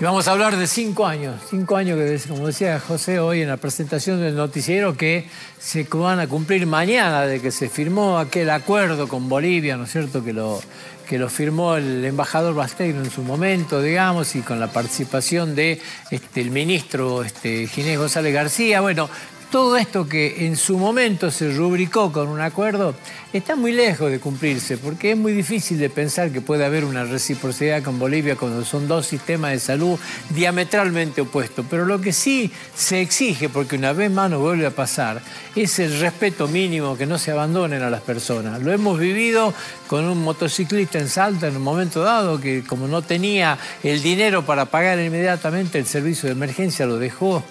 Y vamos a hablar de cinco años, cinco años que, como decía José hoy en la presentación del noticiero, que se van a cumplir mañana de que se firmó aquel acuerdo con Bolivia, ¿no es cierto?, que lo, que lo firmó el embajador Basteiro en su momento, digamos, y con la participación de este, ministro este, Ginés González García. Bueno, todo esto que en su momento se rubricó con un acuerdo está muy lejos de cumplirse, porque es muy difícil de pensar que puede haber una reciprocidad con Bolivia cuando son dos sistemas de salud diametralmente opuestos. Pero lo que sí se exige, porque una vez más nos vuelve a pasar, es el respeto mínimo, que no se abandonen a las personas. Lo hemos vivido con un motociclista en Salta en un momento dado, que como no tenía el dinero para pagar inmediatamente el servicio de emergencia, lo dejó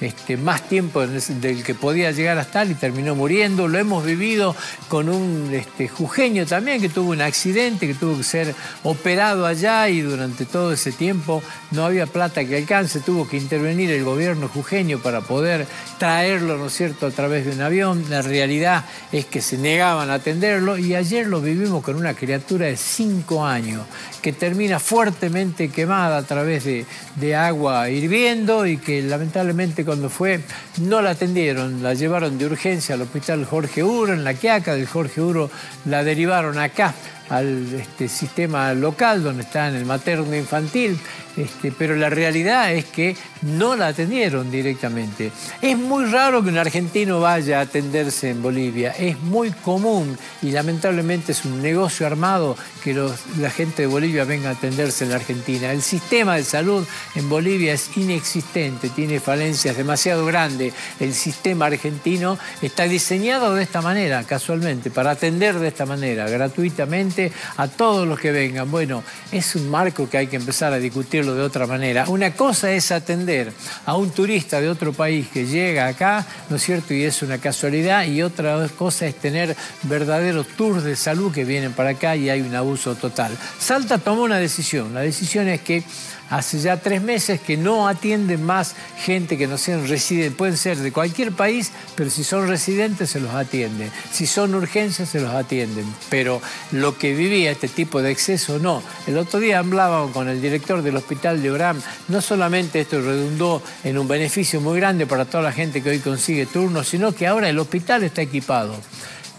este, más tiempo del que podía llegar a estar y terminó muriendo. Lo hemos vivido con un este, jujeño también que tuvo un accidente, que tuvo que ser operado allá y durante todo ese tiempo no había plata que alcance. Tuvo que intervenir el gobierno jujeño para poder traerlo, ¿no es cierto?, a través de un avión. La realidad es que se negaban a atenderlo y ayer lo vivimos con una criatura de cinco años que termina fuertemente quemada a través de, de agua hirviendo y que lamentablemente cuando fue no la atendieron, la llevaron de urgencia al hospital Jorge Uro, en la Quiaca del Jorge Uro la derivaron acá al este, sistema local donde está en el materno infantil, este, pero la realidad es que no la atendieron directamente. Es muy raro que un argentino vaya a atenderse en Bolivia, es muy común y lamentablemente es un negocio armado que la gente de Bolivia venga a atenderse en la Argentina. El sistema de salud en Bolivia es inexistente, tiene falencias demasiado grandes. El sistema argentino está diseñado de esta manera, casualmente, para atender de esta manera, gratuitamente a todos los que vengan. Bueno, es un marco que hay que empezar a discutirlo de otra manera. Una cosa es atender a un turista de otro país que llega acá, ¿no es cierto? Y es una casualidad. Y otra cosa es tener verdaderos tours de salud que vienen para acá y hay un abuso total. Salta tomó una decisión. La decisión es que hace ya tres meses que no atienden más gente que no sean residentes. Pueden ser de cualquier país, pero si son residentes se los atienden. Si son urgencias se los atienden. Pero lo que vivía este tipo de exceso, no. El otro día hablábamos con el director del hospital de Oram. No solamente esto redundó en un beneficio muy grande para toda la gente que hoy consigue turnos, sino que ahora el hospital está equipado.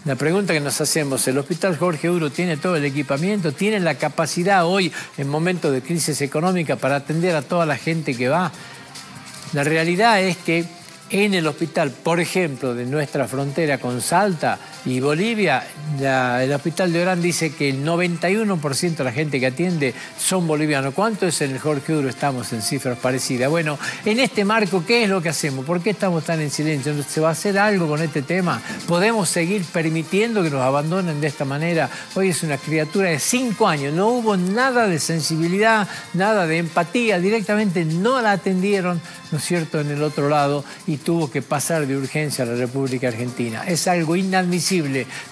La pregunta que nos hacemos, ¿el Hospital Jorge Uro tiene todo el equipamiento? ¿Tiene la capacidad hoy, en momentos de crisis económica, para atender a toda la gente que va? La realidad es que en el hospital, por ejemplo, de nuestra frontera con Salta y Bolivia, el hospital de Orán dice que el 91% de la gente que atiende son bolivianos. ¿Cuánto es en el Jorge Uro? Estamos en cifras parecidas. Bueno, en este marco, ¿qué es lo que hacemos? ¿Por qué estamos tan en silencio? ¿Se va a hacer algo con este tema? ¿Podemos seguir permitiendo que nos abandonen de esta manera? Hoy es una criatura de cinco años, no hubo nada de sensibilidad, nada de empatía, directamente no la atendieron, ¿no es cierto?, en el otro lado y tuvo que pasar de urgencia a la República Argentina. Es algo inadmisible.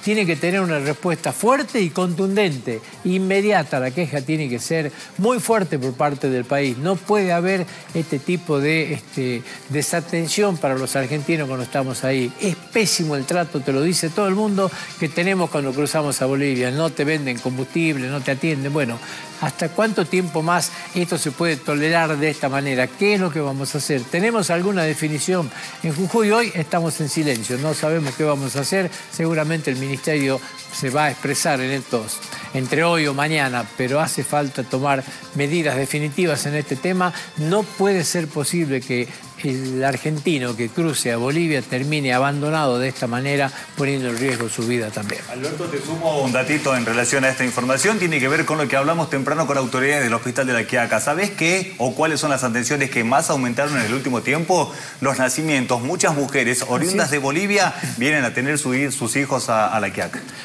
Tiene que tener una respuesta fuerte y contundente, inmediata. La queja tiene que ser muy fuerte por parte del país. No puede haber este tipo de este, desatención para los argentinos cuando estamos ahí. Es pésimo el trato, te lo dice todo el mundo, que tenemos cuando cruzamos a Bolivia. No te venden combustible, no te atienden. Bueno, ¿hasta cuánto tiempo más esto se puede tolerar de esta manera? ¿Qué es lo que vamos a hacer? ¿Tenemos alguna definición? En Jujuy hoy estamos en silencio, no sabemos qué vamos a hacer. Seguramente el Ministerio se va a expresar en estos, entre hoy o mañana, pero hace falta tomar medidas definitivas en este tema. No puede ser posible que el argentino que cruce a Bolivia termine abandonado de esta manera, poniendo en riesgo su vida también. Alberto, te sumo un datito en relación a esta información. Tiene que ver con lo que hablamos temprano con autoridades del Hospital de la Quiaca. ¿Sabes qué o cuáles son las atenciones que más aumentaron en el último tiempo? Los nacimientos. Muchas mujeres oriundas de Bolivia vienen a tener sus hijos a, a la Quiaca.